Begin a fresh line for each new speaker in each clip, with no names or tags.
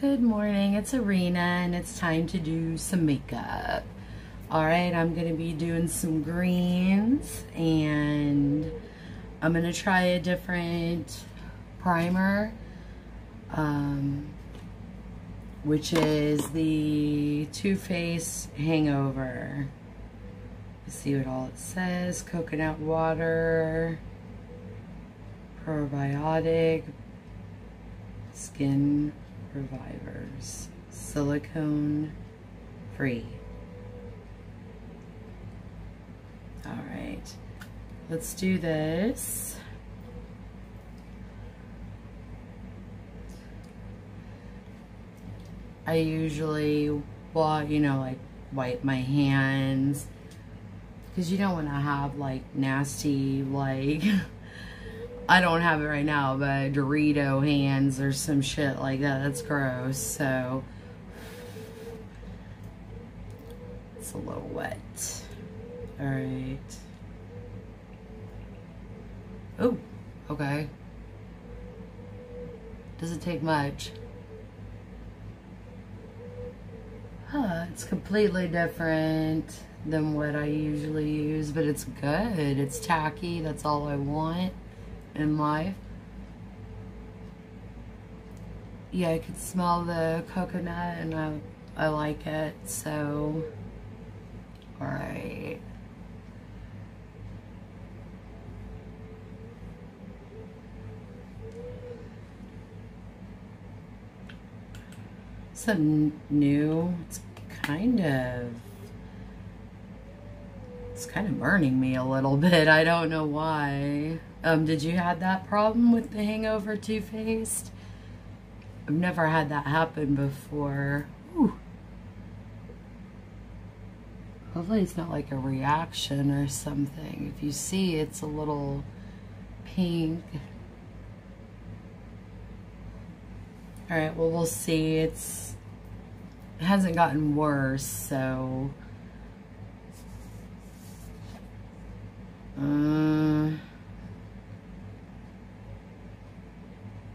Good morning, it's Erinna and it's time to do some makeup. Alright, I'm going to be doing some greens and I'm going to try a different primer um, which is the Too Faced Hangover. Let's see what all it says. Coconut water, probiotic, skin revivers, silicone free. All right, let's do this. I usually, well, you know, like wipe my hands because you don't want to have like nasty, like, I don't have it right now, but Dorito hands or some shit like that. That's gross. So, it's a little wet. All right. Oh, okay. Doesn't take much. Huh, it's completely different than what I usually use, but it's good. It's tacky. That's all I want in life. Yeah, I could smell the coconut and I, I like it, so, all right. Something new. It's kind of it's kind of burning me a little bit. I don't know why. Um, did you have that problem with the Hangover Too Faced? I've never had that happen before. Ooh. Hopefully it's not like a reaction or something. If you see, it's a little pink. Alright, well, we'll see. It's, it hasn't gotten worse, so... Uh,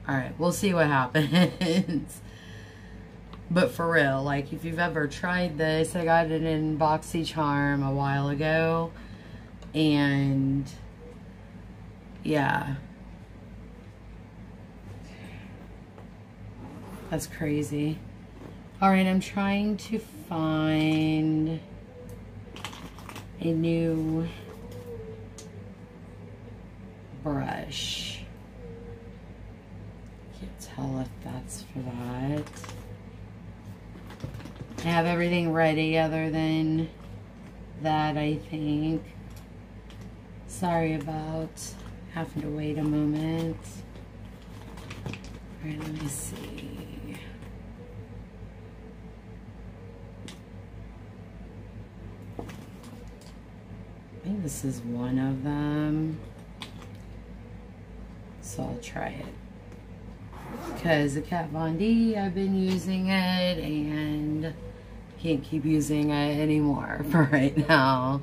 Alright, we'll see what happens. but for real, like, if you've ever tried this, I got it in BoxyCharm a while ago. And, yeah. That's crazy. Alright, I'm trying to find a new brush. Tell if that's for that. I have everything ready other than that, I think. Sorry about having to wait a moment. Alright, let me see. I think this is one of them so I'll try it. Because the Kat Von D, I've been using it and can't keep using it anymore for right now.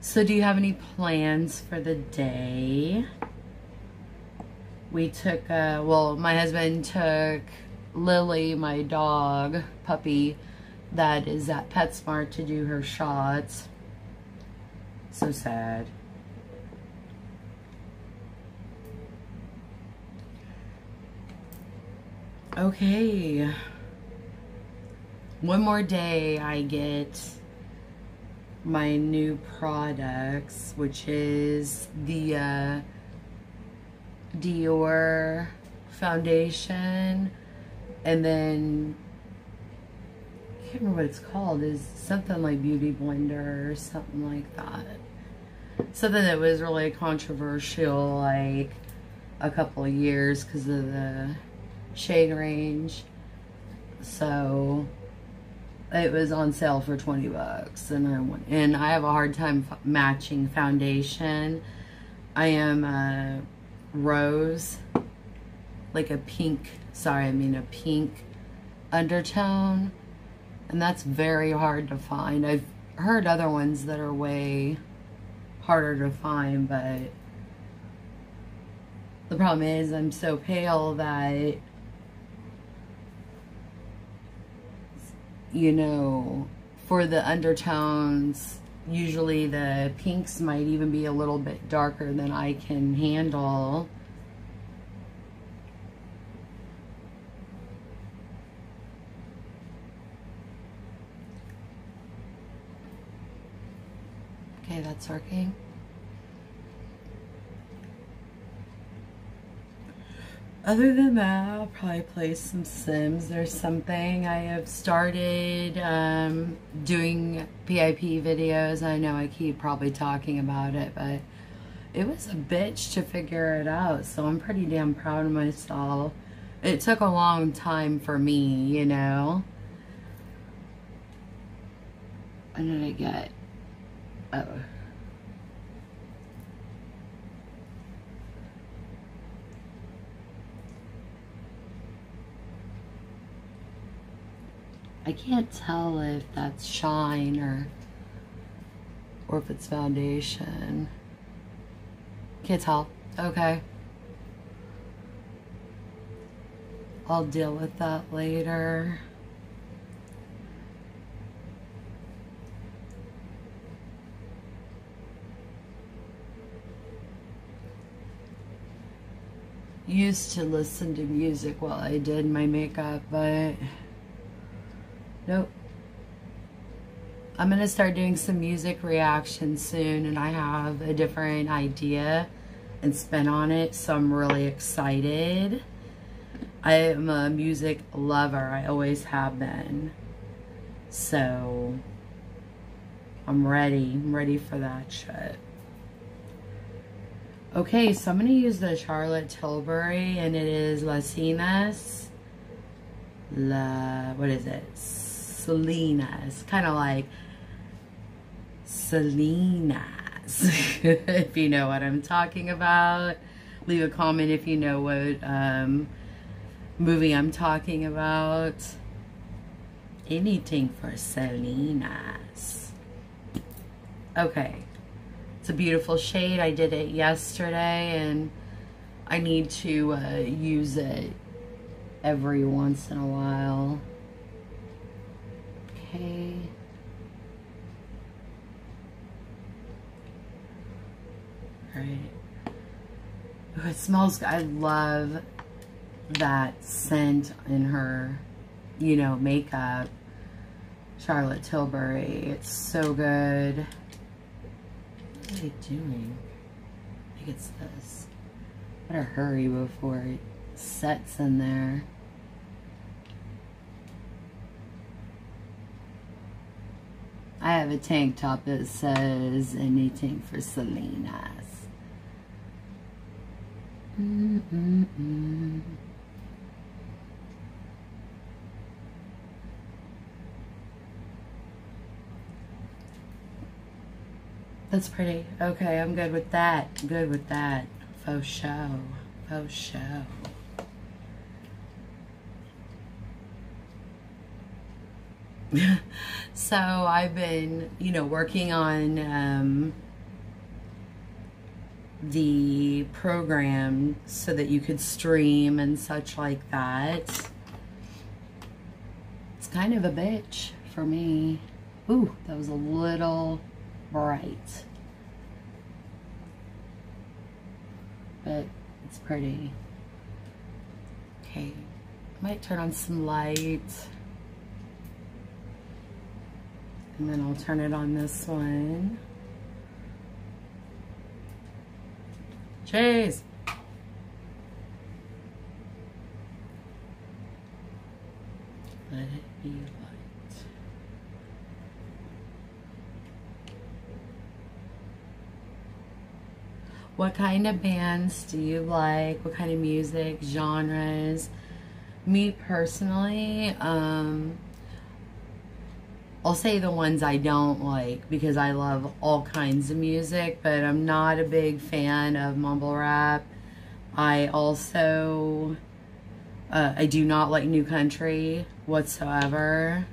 So do you have any plans for the day? We took, uh, well, my husband took Lily, my dog, puppy, that is at PetSmart to do her shots. So sad. Okay. One more day I get my new products, which is the uh, Dior foundation. And then, I can't remember what it's called. Is something like Beauty Blender or something like that. Something that was really controversial like a couple of years because of the shade range. So it was on sale for 20 bucks and I went, and I have a hard time matching foundation. I am a rose, like a pink, sorry, I mean a pink undertone. And that's very hard to find. I've heard other ones that are way harder to find, but The problem is I'm so pale that, you know, for the undertones, usually the pinks might even be a little bit darker than I can handle. Okay, that's working. Other than that, I'll probably play some Sims or something. I have started um, doing PIP videos. I know I keep probably talking about it, but it was a bitch to figure it out. So I'm pretty damn proud of myself. It took a long time for me, you know. What did I get? Oh. I can't tell if that's shine or or if it's foundation. Can't tell. Okay. I'll deal with that later. Used to listen to music while I did my makeup, but Nope. I'm going to start doing some music reactions soon, and I have a different idea and spin on it, so I'm really excited. I am a music lover. I always have been. So, I'm ready. I'm ready for that shit. Okay, so I'm going to use the Charlotte Tilbury, and it is Latinas. La, what is it? Selena's. Kind of like Selena's. if you know what I'm talking about. Leave a comment if you know what um, movie I'm talking about. Anything for Selena's. Okay. It's a beautiful shade. I did it yesterday and I need to uh, use it every once in a while. Okay. Alright. it smells I love that scent in her, you know, makeup. Charlotte Tilbury. It's so good. What are they doing? I think it's this. Better hurry before it sets in there. I have a tank top that says anything for Selena's. Mm -mm -mm. That's pretty. Okay, I'm good with that. Good with that. Faux show. Faux show. So I've been, you know, working on um, the program so that you could stream and such like that. It's kind of a bitch for me. Ooh, that was a little bright. But it's pretty. Okay, might turn on some light. And then I'll turn it on this one. Chase. Let it be light. What kind of bands do you like? What kind of music, genres? Me personally, um, I'll say the ones I don't like because I love all kinds of music, but I'm not a big fan of mumble rap. I also, uh, I do not like new country whatsoever.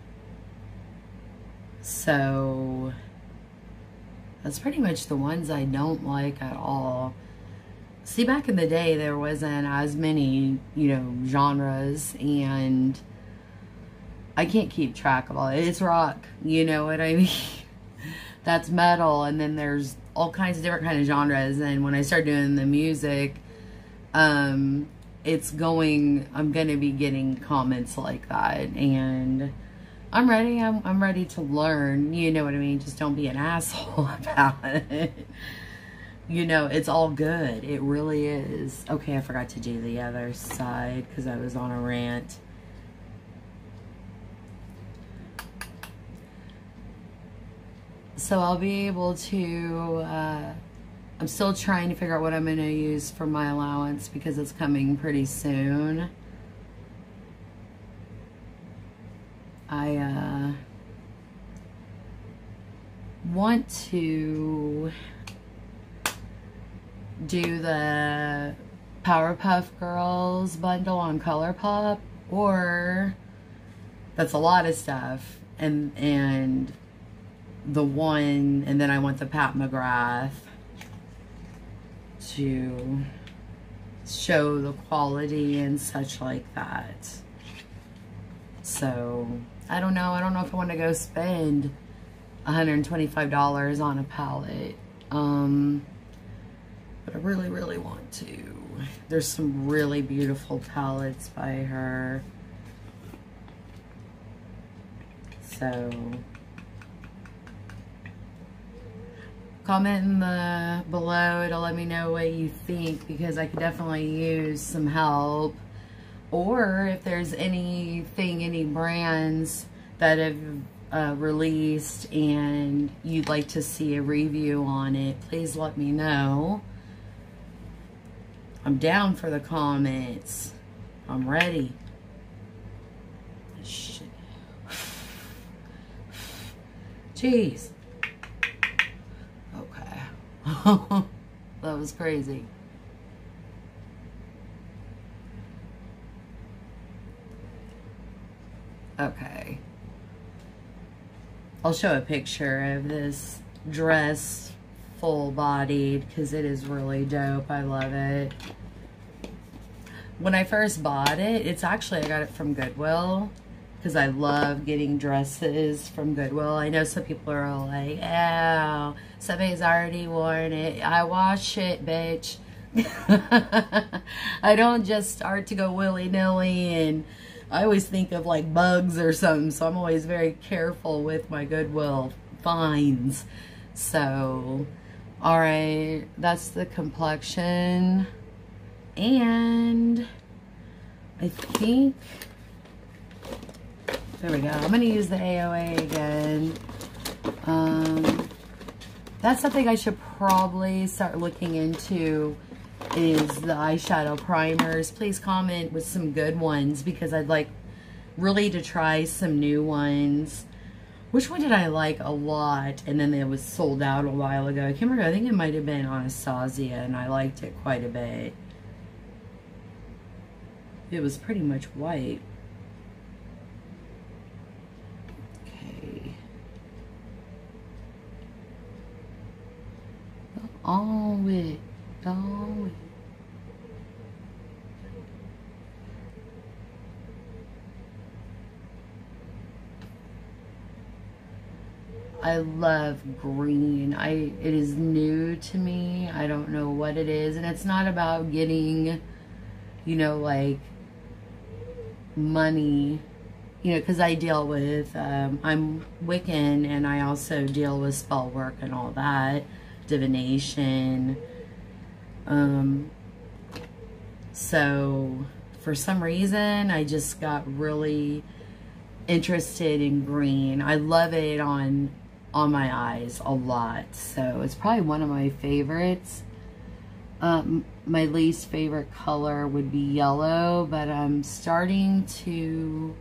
So, that's pretty much the ones I don't like at all. See, back in the day, there wasn't as many, you know, genres, and I can't keep track of all it. It's rock, you know what I mean? That's metal, and then there's all kinds of different kind of genres. And when I start doing the music, um, it's going. I'm gonna be getting comments like that, and I'm ready. I'm I'm ready to learn. You know what I mean? Just don't be an asshole about it you know, it's all good. It really is. Okay, I forgot to do the other side because I was on a rant. So I'll be able to, uh, I'm still trying to figure out what I'm going to use for my allowance because it's coming pretty soon. I, uh, want to do the Powerpuff Girls bundle on ColourPop or that's a lot of stuff and and the one and then I want the Pat McGrath to show the quality and such like that. So I don't know. I don't know if I want to go spend $125 on a palette. Um, but I really, really want to. There's some really beautiful palettes by her. So, comment in the below. It'll let me know what you think because I could definitely use some help. Or if there's anything, any brands that have uh, released and you'd like to see a review on it, please let me know. I'm down for the comments. I'm ready. Shit. Jeez. That was crazy. Okay. I'll show a picture of this dress full bodied because it is really dope. I love it. When I first bought it, it's actually, I got it from Goodwill because I love getting dresses from Goodwill. I know some people are all like, oh, somebody's already worn it. I wash it, bitch. I don't just start to go willy-nilly and I always think of like bugs or something, so I'm always very careful with my Goodwill finds. So, all right, that's the complexion. And I think, there we go. I'm going to use the AOA again. Um, that's something I should probably start looking into is the eyeshadow primers. Please comment with some good ones because I'd like really to try some new ones. Which one did I like a lot and then it was sold out a while ago? I can't remember. I think it might have been Anastasia and I liked it quite a bit. It was pretty much white. All it. All it. I love green. I it is new to me. I don't know what it is and it's not about getting you know like money you know because I deal with um, I'm Wiccan and I also deal with spell work and all that divination um so for some reason I just got really interested in green. I love it on on my eyes a lot. So it's probably one of my favorites. Um, my least favorite color would be yellow, but I'm starting to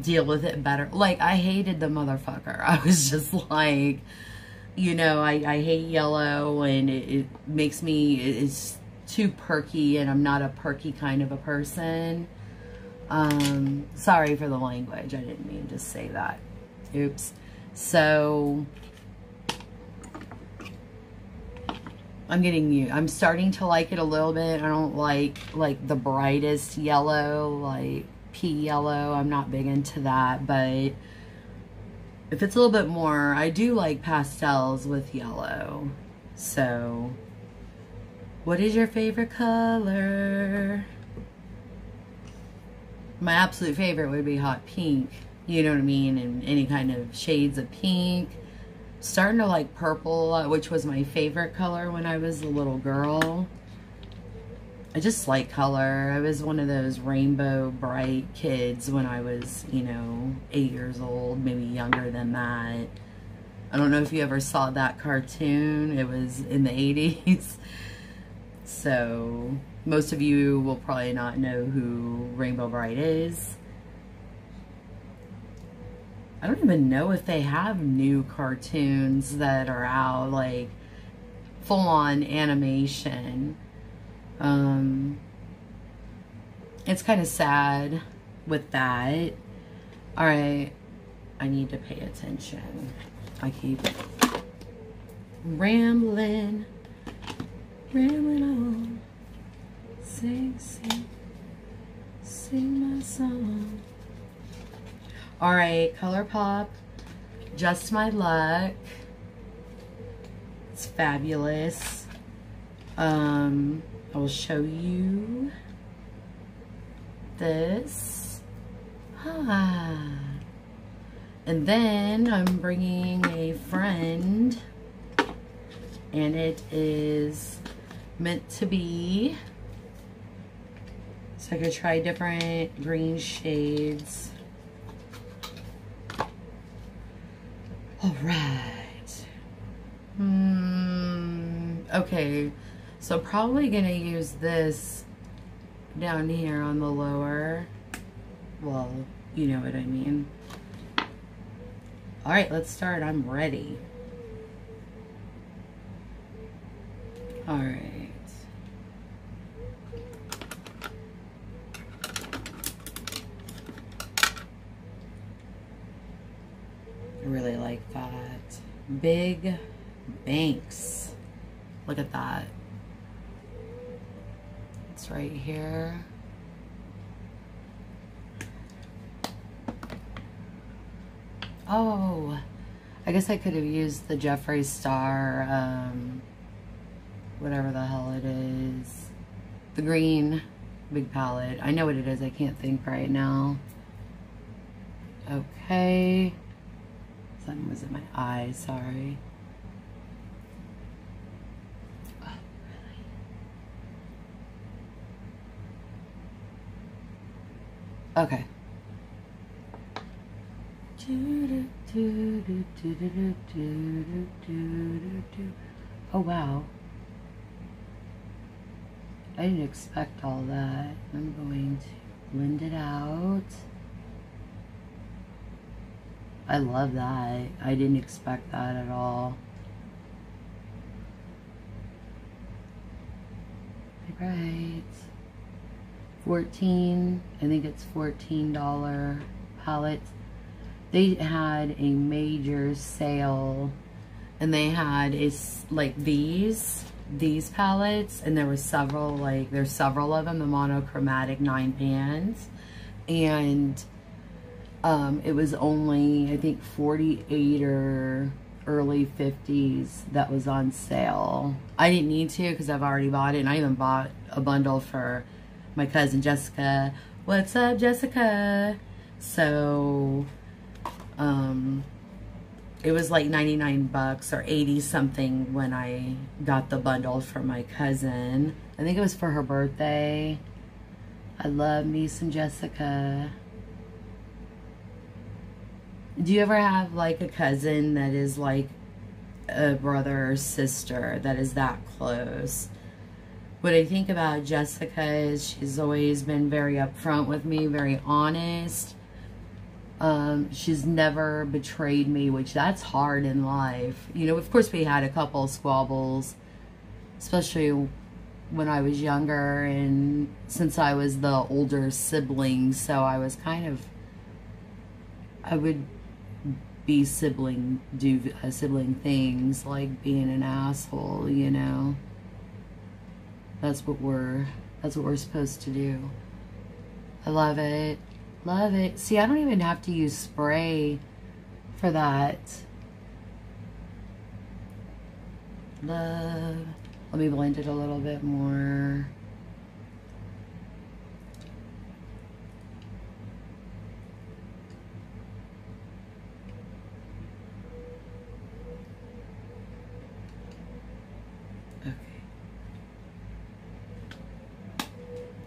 deal with it better. Like, I hated the motherfucker. I was just like, you know, I, I hate yellow and it, it makes me, it's too perky and I'm not a perky kind of a person. Um, sorry for the language. I didn't mean to say that. Oops. So, I'm getting you. I'm starting to like it a little bit. I don't like like the brightest yellow, like pea yellow. I'm not big into that, but if it's a little bit more, I do like pastels with yellow. So, what is your favorite color? My absolute favorite would be hot pink. You know what I mean? And any kind of shades of pink starting to like purple, which was my favorite color when I was a little girl. I just like color. I was one of those Rainbow Brite kids when I was, you know, eight years old, maybe younger than that. I don't know if you ever saw that cartoon. It was in the 80s. So most of you will probably not know who Rainbow Brite is. I don't even know if they have new cartoons that are out, like full on animation. Um, it's kind of sad with that. All right, I need to pay attention. I keep rambling, rambling on. Sing, sing, sing my song. All right, ColourPop, Just My Luck. It's fabulous. Um, I will show you this. Ah. And then I'm bringing a friend and it is meant to be. So I could try different green shades. All right. Hmm. Okay. So probably to use this down here on the lower. Well, you know what I mean. All right, let's start. I'm ready. All right. I really like that. Big Banks. Look at that. Right here. Oh, I guess I could have used the Jeffree Star, um, whatever the hell it is. The green big palette. I know what it is. I can't think right now. Okay sun was in my eye, sorry. Okay. Oh wow. I didn't expect all that. I'm going to blend it out. I love that. I didn't expect that at all. Right. 14, I think it's $14 palette. They had a major sale and they had is like these these palettes and there were several like there's several of them the monochromatic nine pans and um, it was only, I think, 48 or early 50s that was on sale. I didn't need to because I've already bought it. And I even bought a bundle for my cousin Jessica. What's up, Jessica? So, um, it was like 99 bucks or 80 something when I got the bundle for my cousin. I think it was for her birthday. I love me some Jessica. Do you ever have like a cousin that is like a brother or sister that is that close? What I think about Jessica is she's always been very upfront with me, very honest. Um, she's never betrayed me, which that's hard in life. You know, of course we had a couple squabbles, especially when I was younger and since I was the older sibling, so I was kind of, I would be sibling do uh, sibling things like being an asshole, you know. That's what we're that's what we're supposed to do. I love it. Love it. See, I don't even have to use spray for that. Love. Let me blend it a little bit more.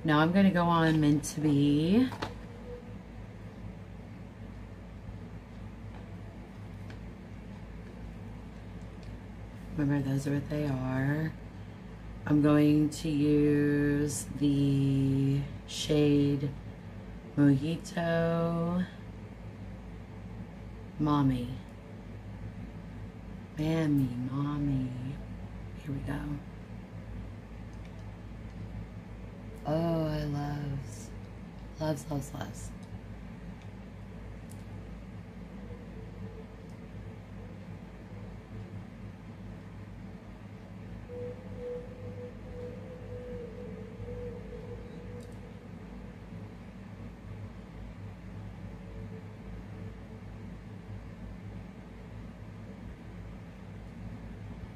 Now I'm going to go on Mint to Be. Remember, those are what they are. I'm going to use the shade Mojito Mommy. Mammy, Mommy. Here we go. Oh, I loves, loves, loves, loves.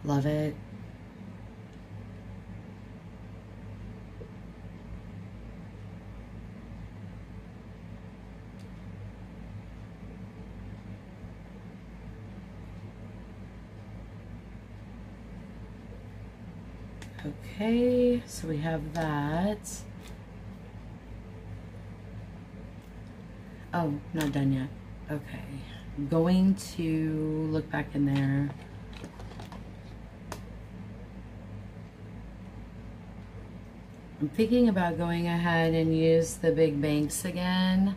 Love it. Okay, so we have that. Oh, not done yet. Okay, I'm going to look back in there. I'm thinking about going ahead and use the big banks again.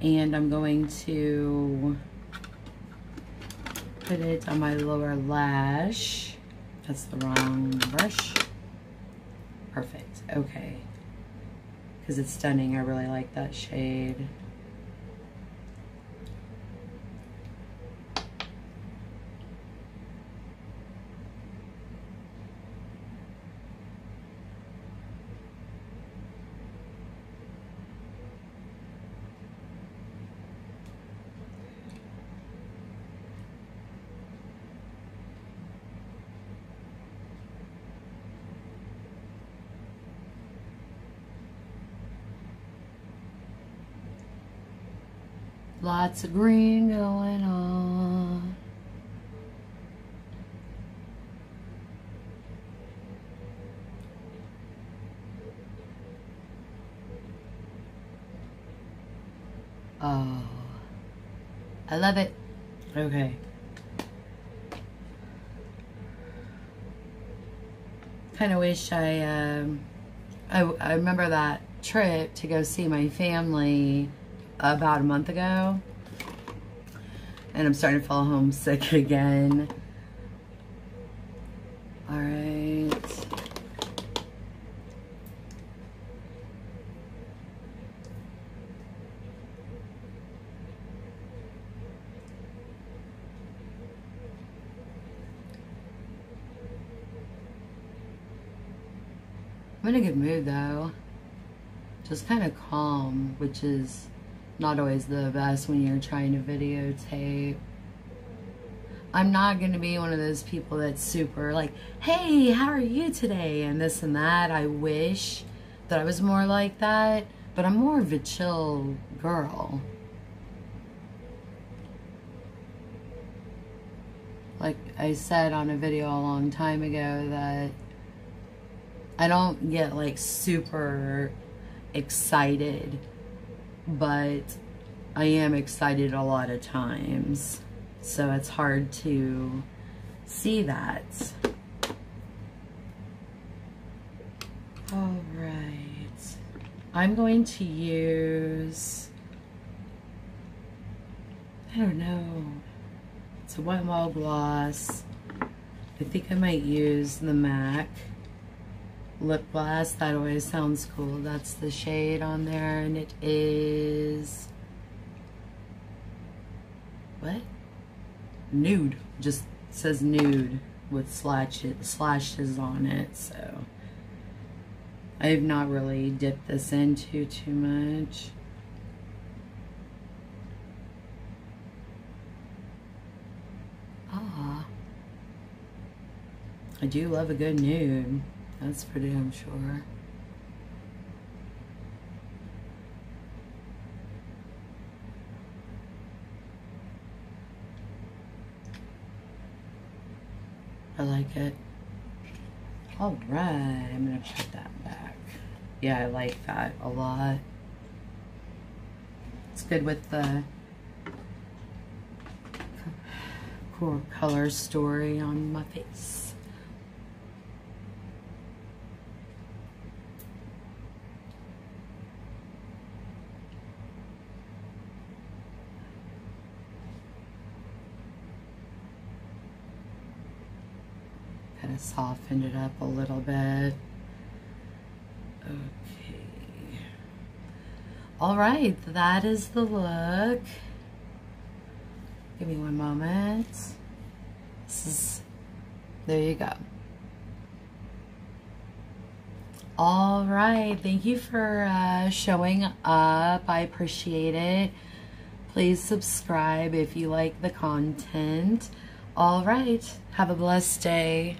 And I'm going to put it on my lower lash. That's the wrong brush. Perfect. Okay. Because it's stunning. I really like that shade. Lots of green going on. Oh, I love it. Okay. Kind of wish I, um, I, I remember that trip to go see my family about a month ago. And I'm starting to fall homesick again. All right. I'm in a good mood though. Just kind of calm, which is not always the best when you're trying to videotape. I'm not going to be one of those people that's super like, hey, how are you today? And this and that. I wish that I was more like that, but I'm more of a chill girl. Like I said on a video a long time ago that I don't get like super excited but I am excited a lot of times. So it's hard to see that. All right. I'm going to use, I don't know, it's a Wet Wild gloss. I think I might use the MAC lip gloss. That always sounds cool. That's the shade on there, and it is what? Nude. Just says nude with slashes slashes on it. So I've not really dipped this into too much. Ah. I do love a good nude. That's pretty, I'm sure. I like it. All right, I'm gonna put that back. Yeah, I like that a lot. It's good with the cool color story on my face. Kind of softened it up a little bit. Okay. All right, that is the look. Give me one moment. This is, there you go. All right, thank you for uh, showing up. I appreciate it. Please subscribe if you like the content. All right, have a blessed day.